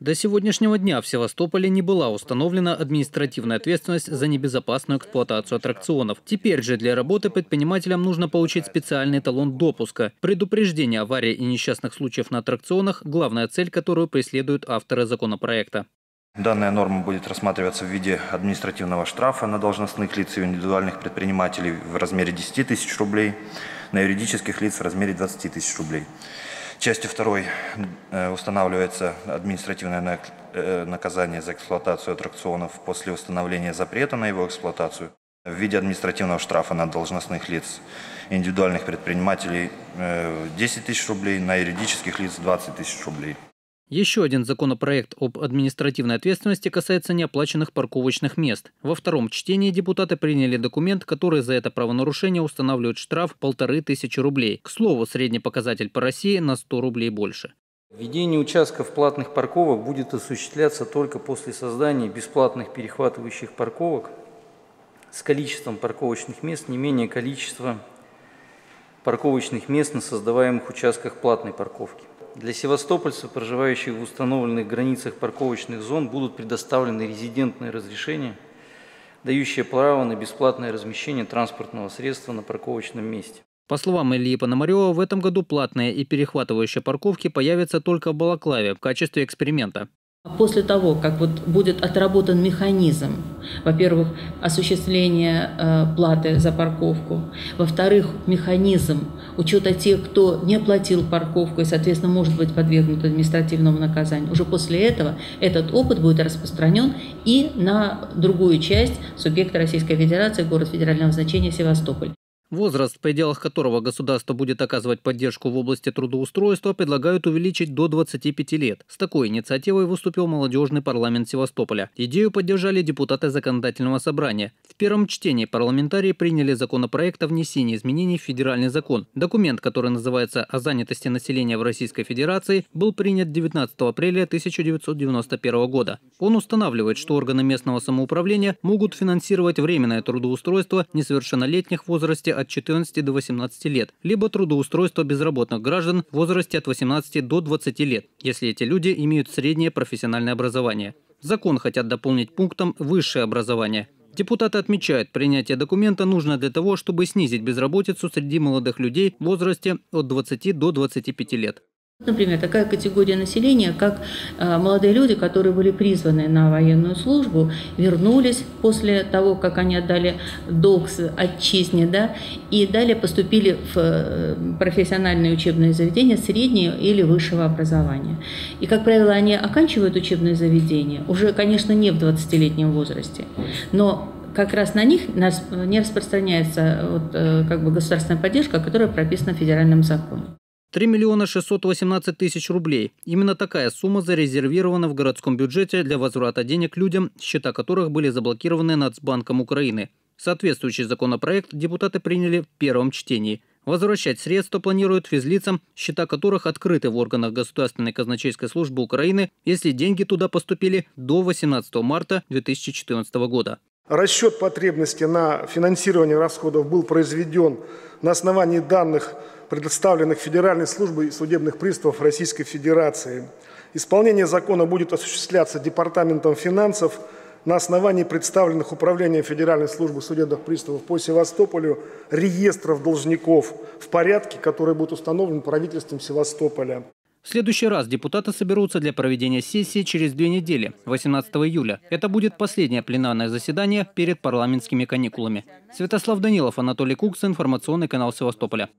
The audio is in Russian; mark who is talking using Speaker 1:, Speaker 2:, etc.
Speaker 1: До сегодняшнего дня в Севастополе не была установлена административная ответственность за небезопасную эксплуатацию аттракционов. Теперь же для работы предпринимателям нужно получить специальный талон допуска. Предупреждение аварий и несчастных случаев на аттракционах – главная цель, которую преследуют авторы законопроекта.
Speaker 2: Данная норма будет рассматриваться в виде административного штрафа на должностных лиц и индивидуальных предпринимателей в размере 10 тысяч рублей, на юридических лиц в размере 20 тысяч рублей. Частью второй э, устанавливается административное э, наказание за эксплуатацию аттракционов после установления запрета на его эксплуатацию в виде административного штрафа на должностных лиц индивидуальных предпринимателей 10 э, тысяч рублей, на юридических лиц 20 тысяч рублей.
Speaker 1: Еще один законопроект об административной ответственности касается неоплаченных парковочных мест. Во втором чтении депутаты приняли документ, который за это правонарушение устанавливает штраф полторы тысячи рублей. К слову, средний показатель по России на 100 рублей больше.
Speaker 3: Введение участков платных парковок будет осуществляться только после создания бесплатных перехватывающих парковок с количеством парковочных мест не менее количества парковочных мест на создаваемых участках платной парковки. Для севастопольцев, проживающих в установленных границах парковочных зон, будут предоставлены резидентные разрешения, дающие право на бесплатное размещение транспортного средства на парковочном месте.
Speaker 1: По словам Ильи Пономарева, в этом году платные и перехватывающие парковки появятся только в Балаклаве в качестве эксперимента.
Speaker 4: После того, как вот будет отработан механизм, во-первых, осуществления э, платы за парковку, во-вторых, механизм учета тех, кто не оплатил парковку и, соответственно, может быть подвергнут административному наказанию, уже после этого этот опыт будет распространен и на другую часть субъекта Российской Федерации, город федерального значения Севастополь.
Speaker 1: Возраст, в пределах которого государство будет оказывать поддержку в области трудоустройства, предлагают увеличить до 25 лет. С такой инициативой выступил молодежный парламент Севастополя. Идею поддержали депутаты законодательного собрания. Первом чтении парламентарии приняли законопроект о внесении изменений в федеральный закон. Документ, который называется «О занятости населения в Российской Федерации», был принят 19 апреля 1991 года. Он устанавливает, что органы местного самоуправления могут финансировать временное трудоустройство несовершеннолетних в возрасте от 14 до 18 лет, либо трудоустройство безработных граждан в возрасте от 18 до 20 лет, если эти люди имеют среднее профессиональное образование. Закон хотят дополнить пунктом «высшее образование». Депутаты отмечают, принятие документа нужно для того, чтобы снизить безработицу среди молодых людей в возрасте от 20 до 25 лет.
Speaker 4: Например, такая категория населения, как э, молодые люди, которые были призваны на военную службу, вернулись после того, как они отдали долг отчизне, да, и далее поступили в э, профессиональные учебные заведения среднего или высшего образования. И, как правило, они оканчивают учебное заведение уже, конечно, не в 20-летнем возрасте, но как раз на них не распространяется вот, э, как бы государственная поддержка, которая прописана в федеральном законе.
Speaker 1: 3 миллиона 618 тысяч рублей. Именно такая сумма зарезервирована в городском бюджете для возврата денег людям, счета которых были заблокированы Нацбанком Украины. Соответствующий законопроект депутаты приняли в первом чтении. Возвращать средства планируют физлицам, счета которых открыты в органах Государственной казначейской службы Украины, если деньги туда поступили до 18 марта 2014 года.
Speaker 5: Расчет потребности на финансирование расходов был произведен на основании данных предоставленных Федеральной службой судебных приставов Российской Федерации. Исполнение закона будет осуществляться Департаментом финансов на основании представленных Управлением Федеральной службы судебных приставов по Севастополю реестров должников в порядке, который будет установлен правительством Севастополя.
Speaker 1: В следующий раз депутаты соберутся для проведения сессии через две недели, 18 июля. Это будет последнее пленарное заседание перед парламентскими каникулами. Святослав Данилов, Анатолий Кукс, информационный канал Севастополя.